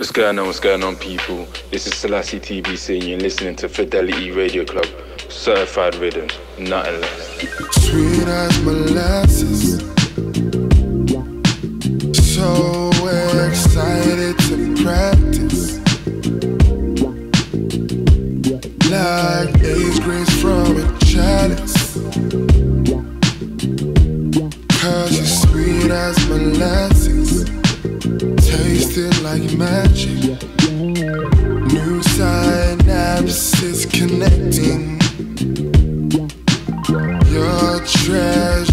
What's going on? What's going on, people? This is Selassie TBC, and you're listening to Fidelity Radio Club, certified rhythm, nothing less. Sweet as molasses. So we're excited to practice. Like age grace from a chalice. Cause you're sweet as molasses. Tasting like magic. New synapses connecting. Your treasure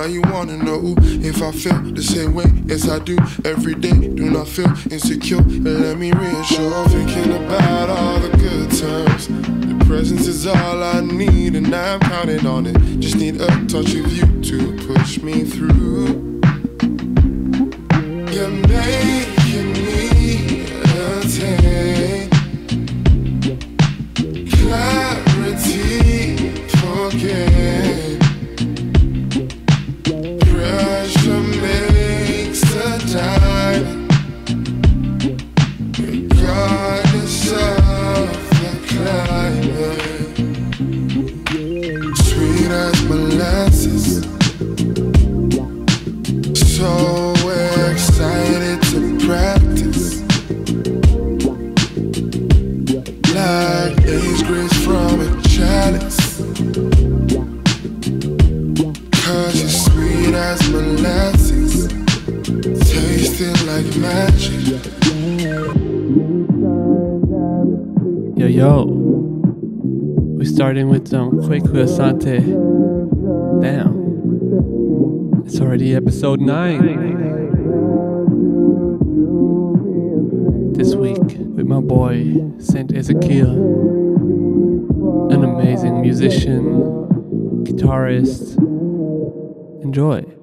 now you wanna know if I feel the same way as I do every day. Do not feel insecure, let me reassure. Thinking about all the good times. The presence is all I need, and I'm counting on it. Just need a touch of you to push me through. Episode 9. This week with my boy, Saint Ezekiel. An amazing musician, guitarist. Enjoy.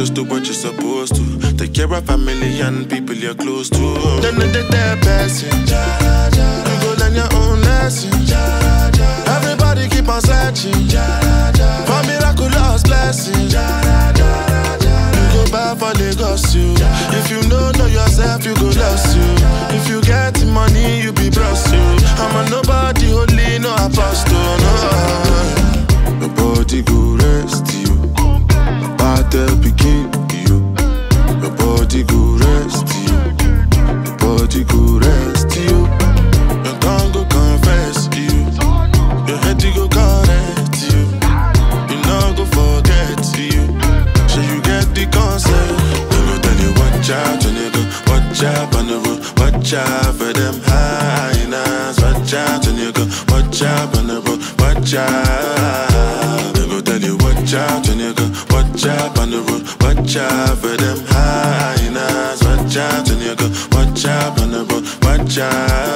Just do what you're supposed to. Take care of family and people you're close to. Then the they're passing. You go learn your own lesson. Everybody keep on searching for miraculous blessing. You go buy for Lagos, you. If you know know yourself, you go lost you. If you get money, you be bros you. I'm a nobody, holy no apostle. No. Your body go rest Body begin you. Your body go rest you. Your body go rest you. Your tongue go confess you. Your head go correct you. You know go forget you. So you get the concept. They go tell you watch out you go, watch out on the road, Watch out for them hyenas. Watch out you go. Watch out on the road. Watch out. Watch out on the road. Watch out for them hyenas. Watch out when you go. Watch out on the road. Watch out.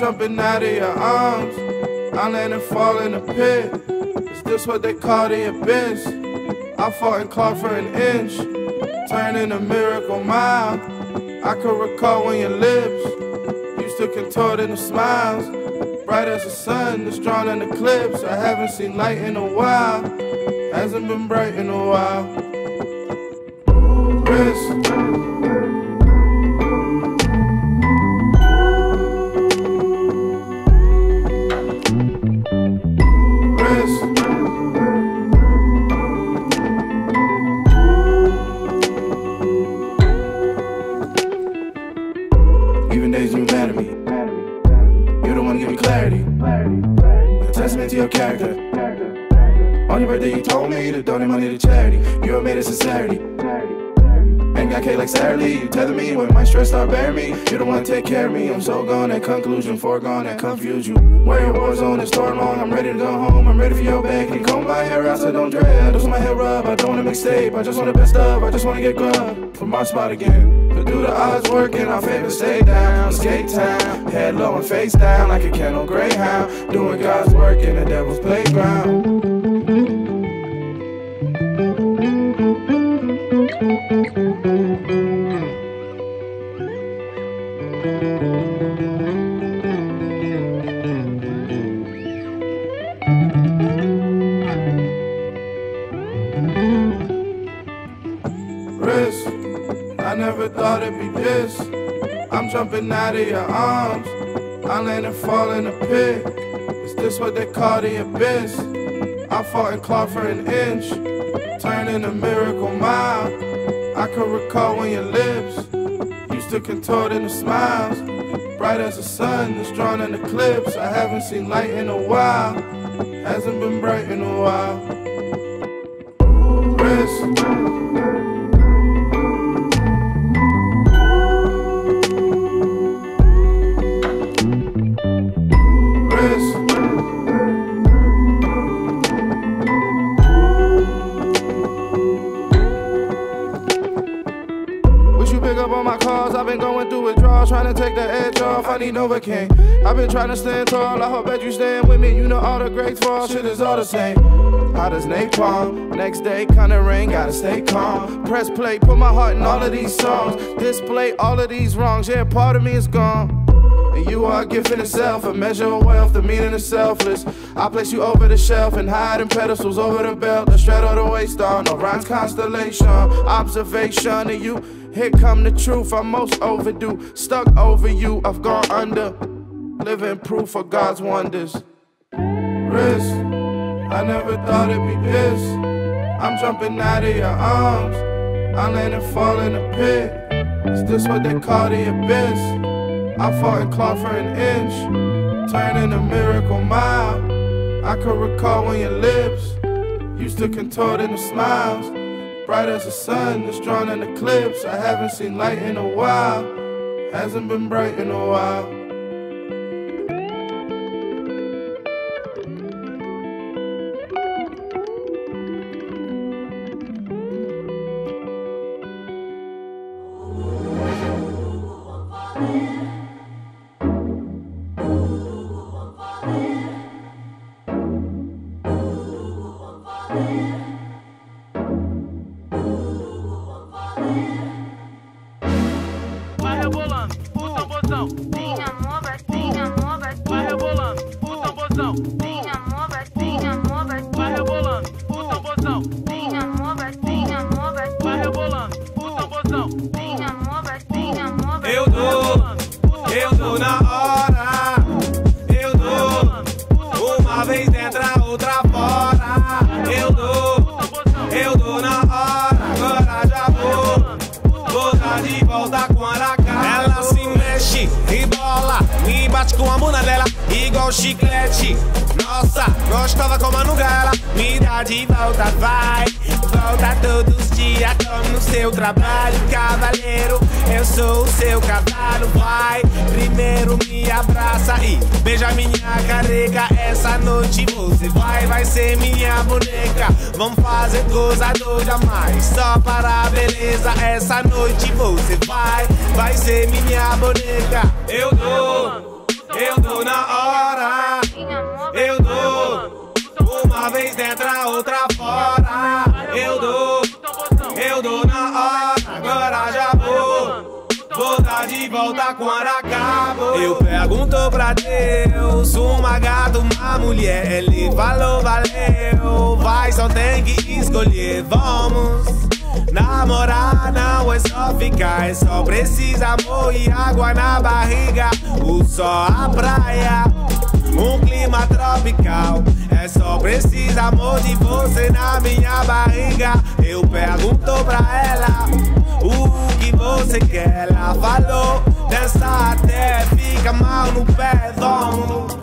Jumping out of your arms. I land and fall in a pit. Is this what they call the abyss? I fought and clawed for an inch, turning a miracle mile. I could recall when your lips used to contort into smiles. Bright as the sun that's drawn in eclipse. I haven't seen light in a while. Hasn't been bright in a while. Wrist. Take me. I'm so gone at conclusion, foregone that confuse you. Where your war zone is store long. I'm ready to go home. I'm ready for your. Can you comb my hair out so don't dread? I just want my hair rub. I don't wanna mixtape. I just want the best of. I just wanna get grub from my spot again. But do the odds work in our favor? Stay down, skate town, head low and face down like a kennel greyhound. Doing God's work in the devil's playground. I'm out of your arms. I land and fall in a pit. Is this what they call the abyss? I fought and clawed for an inch, turning a miracle mile. I could recall when your lips used to contort into smiles. Bright as the sun that's drawn in eclipse. I haven't seen light in a while. Hasn't been bright in a while. I need Novocaine. I've been trying to stand tall. I hope that you stand with me. You know all the greats fall. Shit is all the same. Hot as napalm. Next day, kinda rain. Gotta stay calm. Press play, put my heart in all of these songs. Display all of these wrongs. Yeah, part of me is gone. And you are a gift in itself, a measure of wealth, the meaning is selfless. I place you over the shelf and hide in pedestals over the belt, the straddle the waist on, Orion's constellation, observation of you. Here come the truth, I'm most overdue, stuck over you, I've gone under, living proof of God's wonders. Risk, I never thought it'd be this. I'm jumping out of your arms, I land and fall in a pit. Is this what they call the abyss? I fought and clawed for an inch, turning a miracle mile. I could recall when your lips used to contort into smiles. Bright as the sun that's drawn in eclipse. I haven't seen light in a while, hasn't been bright in a while. Nossa, gostosa como a Nugala. Me dá de volta, vai. Volta todos os dias, como no seu trabalho, cavaleiro. Eu sou o seu cavalo, vai. Primeiro me abraça e beija minha carrega. Essa noite você vai, vai ser minha boneca. Vamos fazer coisa doida mais, só para a beleza. Essa noite você vai, vai ser minha boneca. Eu dou, eu dou na hora. Uma vez dentro, outra fora. Eu dou, eu dou na hora. Agora já vou. Vou dar de volta quando acabou. Eu pergunto pra Deus, uma gata, uma mulher. Ele falou, valeu. Vai, só tem que escolher. Vamos. Namorar não é só ficar, é só precisa amor e água na barriga. O sol, a praia, um clima tropical. É só precisa amor de você na minha barriga. Eu pergunto pra ela o que você quer. Ela falou, dança até fica mal no pé. Vamos,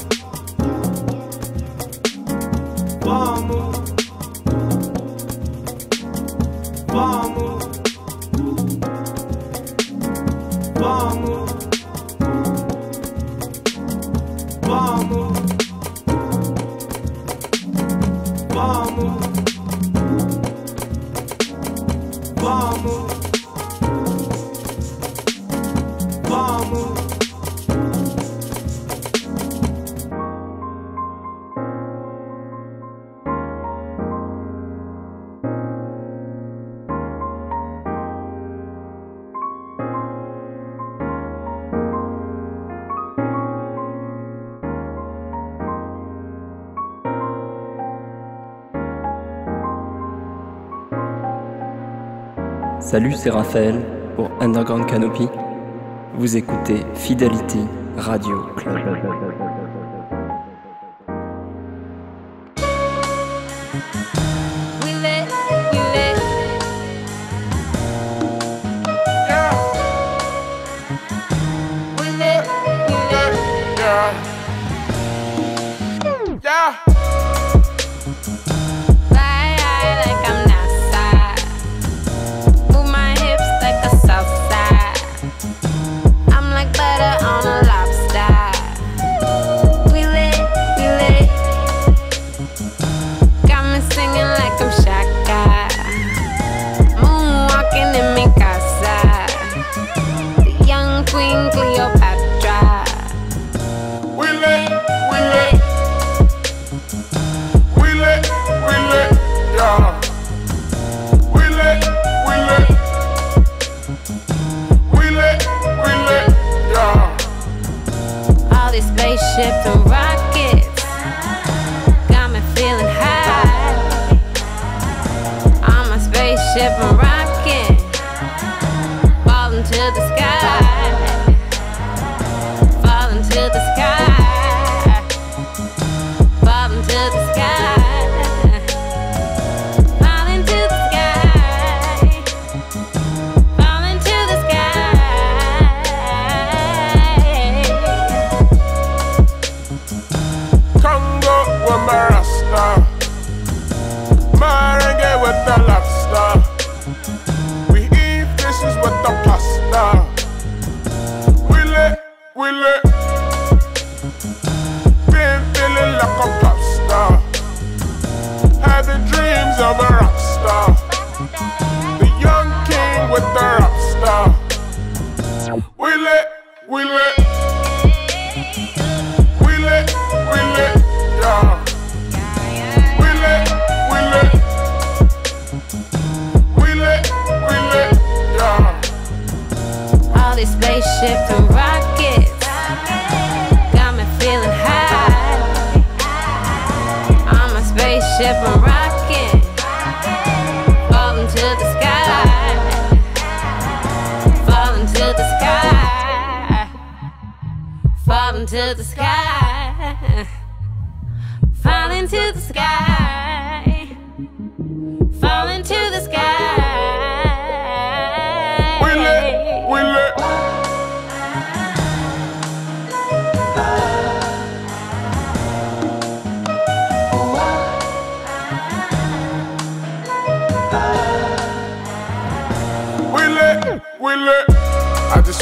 vamos, vamos, vamos, Salut, c'est Raphaël pour Underground Canopy. Vous écoutez Fidelity Radio Club.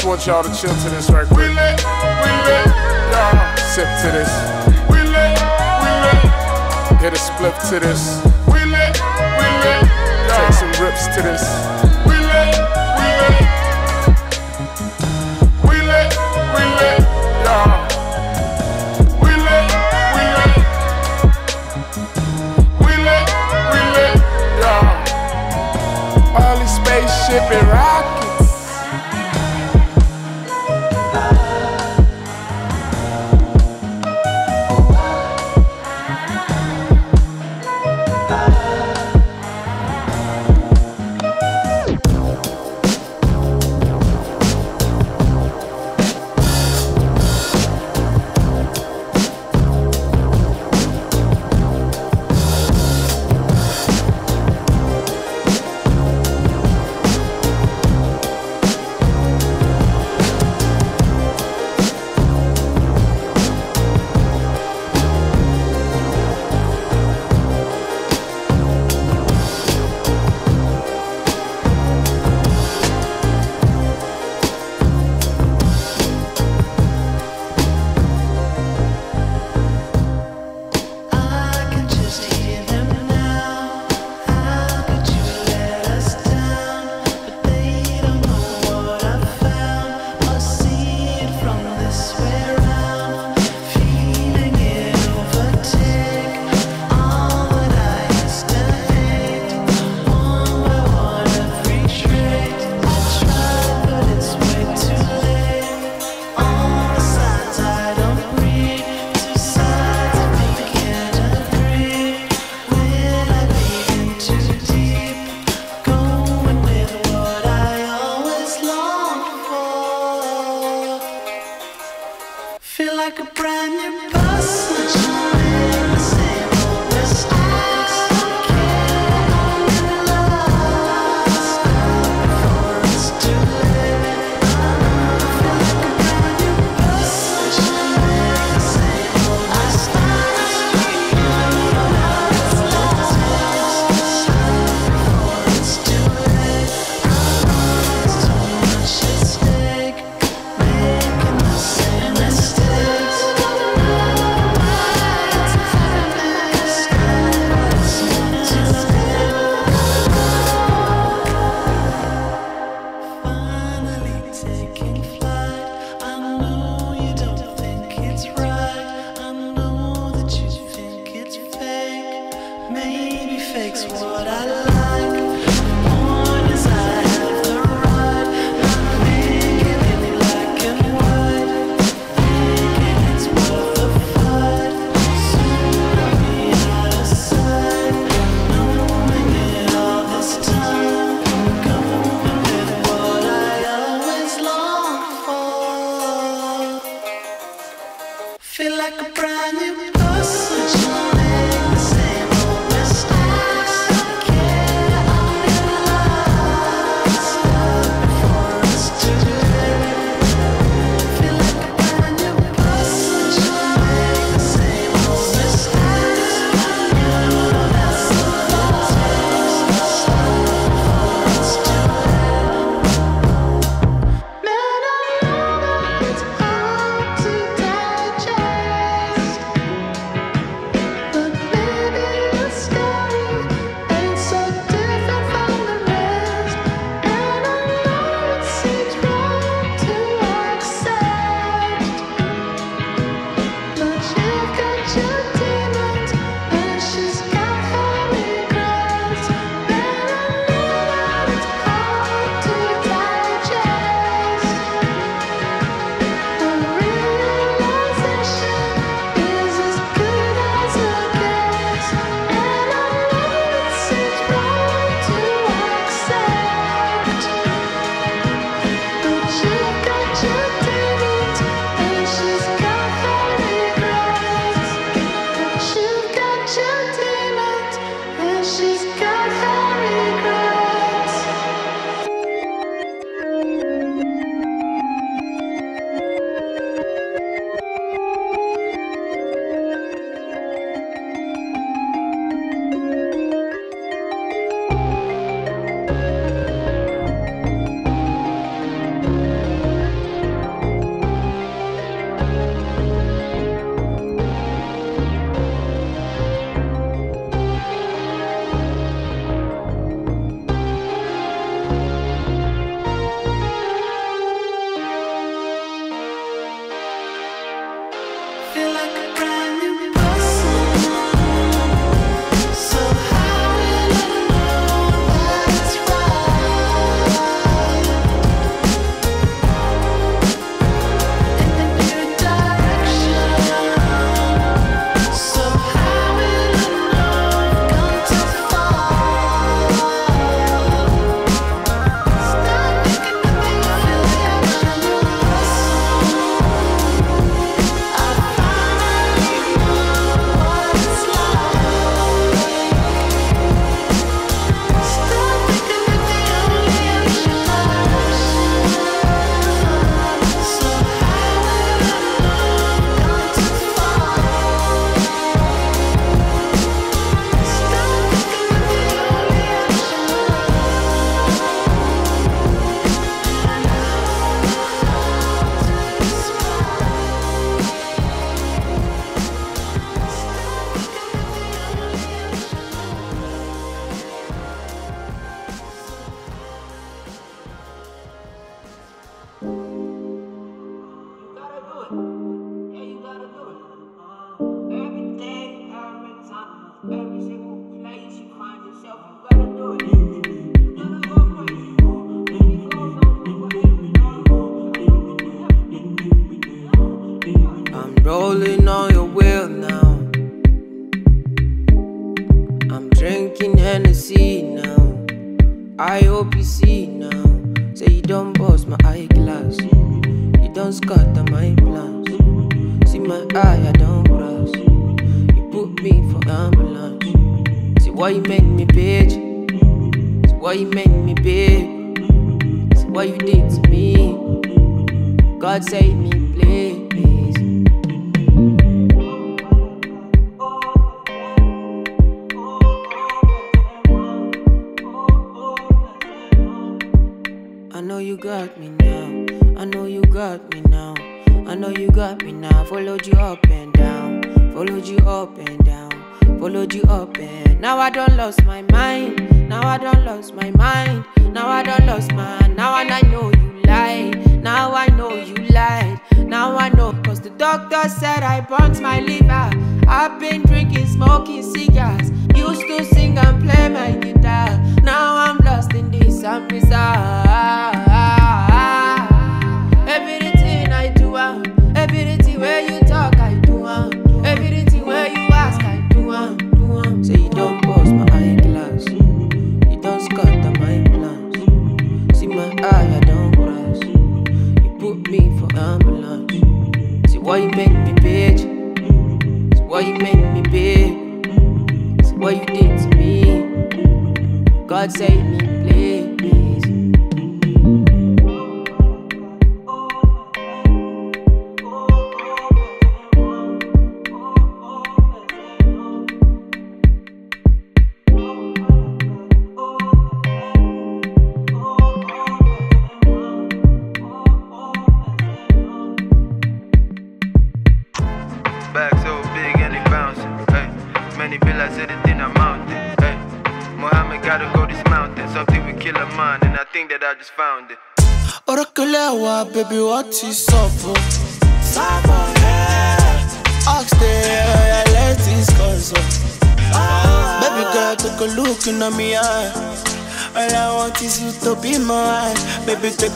Want y'all to chill to this right quick. We lit, we lit. Y'all sip to this. We lit, we lit. Hit a split to this. We lit, we lit. Take some rips to this. We lit, we lit. We lit, we lit. Y'all. We lit, we lit. We lit, we lit. Y'all. All these spaceship and rockets.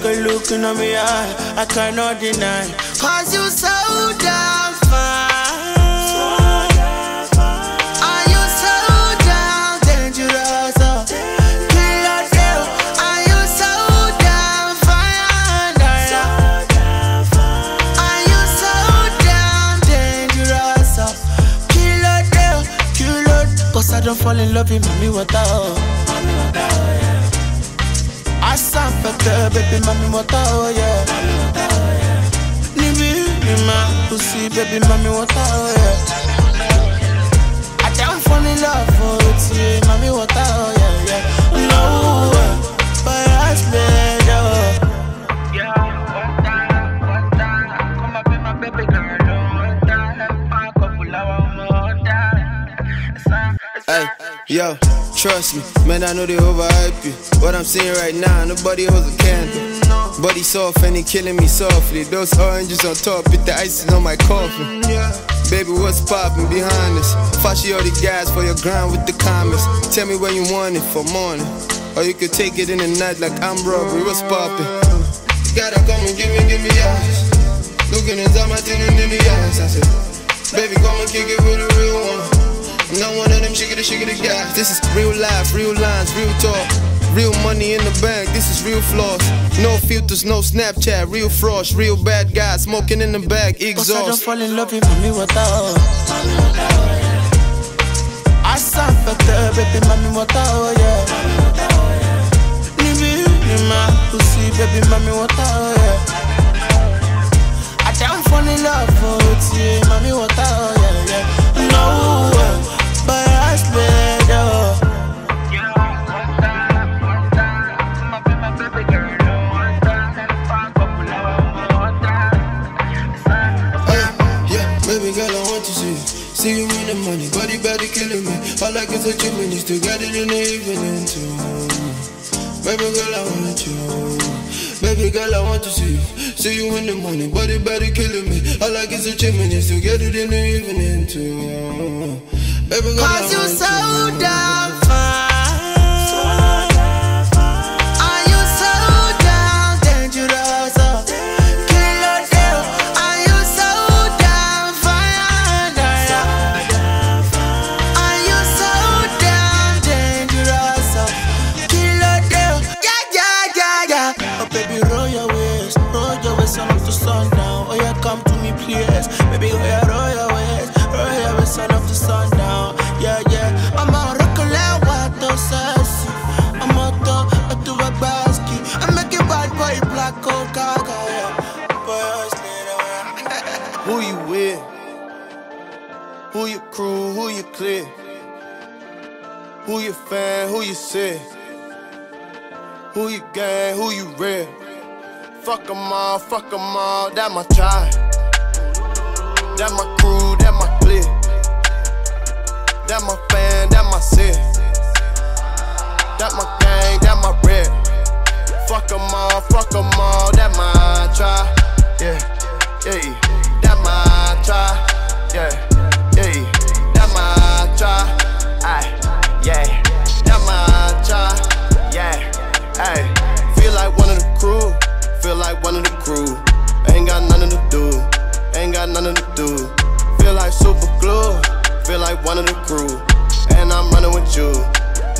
A look in me eye. I cannot deny. Cause you so damn fine. Are you so damn dangerous? oh? Killer girl, are you so damn? Are you so damn dangerous? oh? Killer girl, killer. Cause I don't fall in love with mommy water. Oh. Oh. Sound better, baby, mommy water, oh yeah. Oh, Nibi, ni ma pussy, baby, mommy water, oh yeah. I don't fall in love with you, mommy oh yeah, yeah. No, but I oh. Hey, yo, trust me, man, I know they overhype you. What I'm saying right now, nobody holds a candle. Body soft and he killing me softly. Those oranges on top, with the icing on my coffin. Baby, what's poppin' behind us? Fashi all the guys for your grind with the comments. Tell me when you want it for morning. Or you could take it in the night like I'm robbery. What's poppin'? Gotta come and give me, give me eyes. Looking inside my tin and in the eyes. I said, baby, come and kick it with a real one. Not one of them shiggity shiggity guys. This is real life, real lines, real talk. Real money in the bank, this is real floss. No filters, no Snapchat, real frost, real bad guys, smoking in the back, Cause I don't fall in love with mommy water. I sound better, baby, mommy water, oh yeah. Nibi, ni ma pussy, baby, mommy water, me. All I get is two minutes to get it in the evening too. Baby girl, I want you. Baby girl, I want to see you. See you in the morning, body, body killing me. All I get is two minutes to get it in the evening too. Baby girl, Cause I you want so you. damn fine. Who you crew, Who you click? Who you fan, who you say? Who you gang, who you real? Fuck 'em all, fuck 'em all, that my tribe. That my crew, that my clique. That my fan, that my sis. That my gang, that my red. Fuck 'em all, fuck 'em all, that my tribe. Yeah, yeah, that my tribe. Yeah, hey, feel like one of the crew. Feel like one of the crew. Ain't got nothing to do. Ain't got nothing to do. Feel like super glue. Feel like one of the crew. And I'm running with you.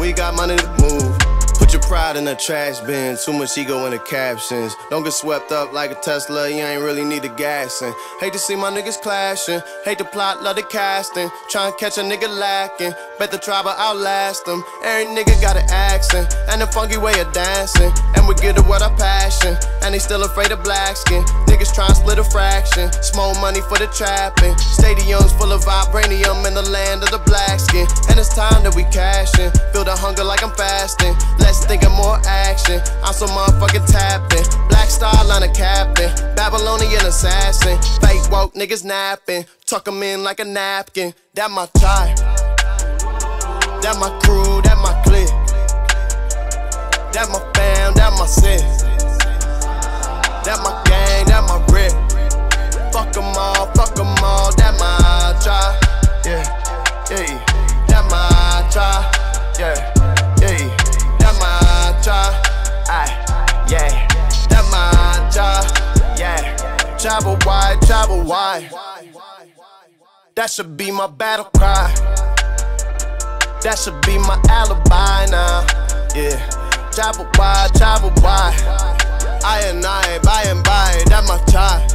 We got money to move. Put your pride in the trash bin. Too much ego in the captions. Don't get swept up like a Tesla. You ain't really need the gassing. Hate to see my niggas clashing. Hate the plot, love the casting. Tryna catch a nigga lacking. Bet the tribe will outlast them. Every nigga got an accent and a funky way of dancing. And we get it with our passion. And they still afraid of black skin. Niggas tryna split a fraction. Small money for the trapping. Stadiums full of vibranium in the land of the black skin. And it's time that we cashin'. Feel the hunger like I'm fasting. Let's think of more action. I'm so motherfucking tapping. Black star line of captain. Babylonian assassin. Fake woke niggas napping. Tuck 'em in like a napkin. That my type. That my crew, that my clique. That my fam, that my sis. That my gang, that my rip. Fuck 'em all, fuck 'em all, that my tribe. Yeah, yeah, that my tribe. Yeah, travel wide, travel wide. That should be my battle cry. That should be my alibi now. Yeah, travel wide, travel wide. I and I, by and by, that my child.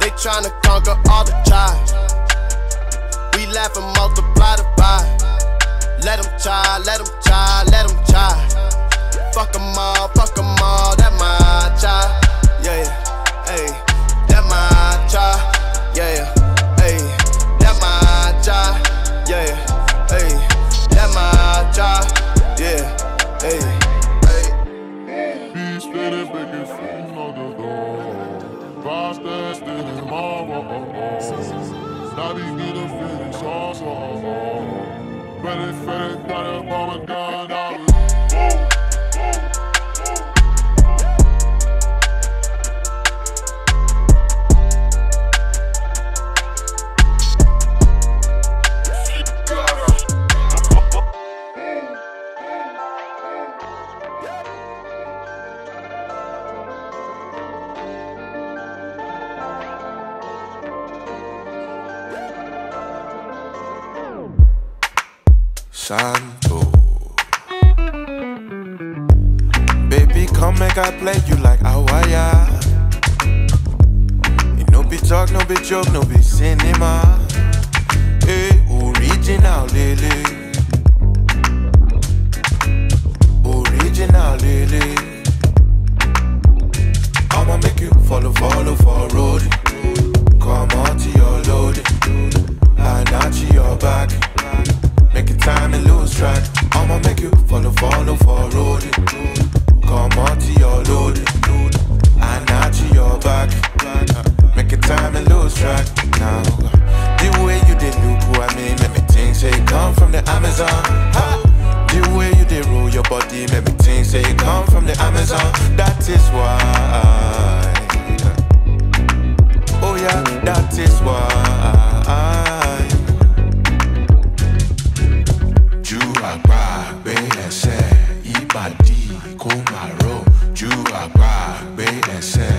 They tryna conquer all the tribes. We laugh and multiply the vibe. Let them try, let them try, let them try. Fuck 'em all, fuck 'em all, that my child. Yeah, hey, that my child. Yeah, hey, that my child. Yeah, hey, that my child. Yeah, hey. Vi spiller begge fingre det går Første stille morgen Når vi gider finde såser Ready for is why. Ju àgbàgbé ẹsẹ̀ ìbàdí kó máa rọ̀. Ju àgbàgbé ẹsẹ̀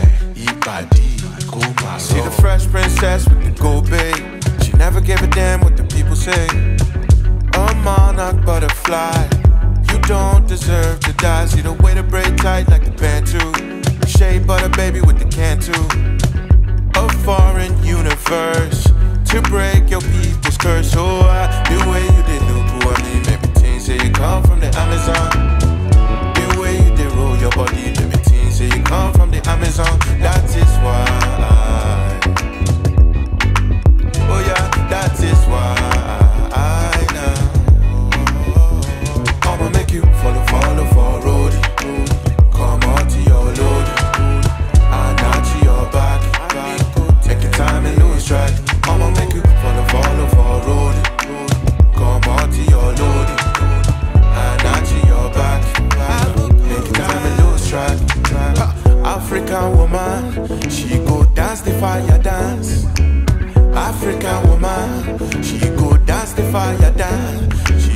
ìbàdí kó rọ̀. See the fresh princess with the gold babe. She never gave a damn what the people say. A monarch butterfly. You don't deserve to die. See the way the braid tight like the band too. Shea butter baby with the can too. Foreign universe to break your people's curse. Oh, I, the way you did mean, make me think say you come from the Amazon. The way you did roll your body, me think say you come from the Amazon. That is why. Oh yeah, that is why. Fire dance. African woman, she go dance the fire dance.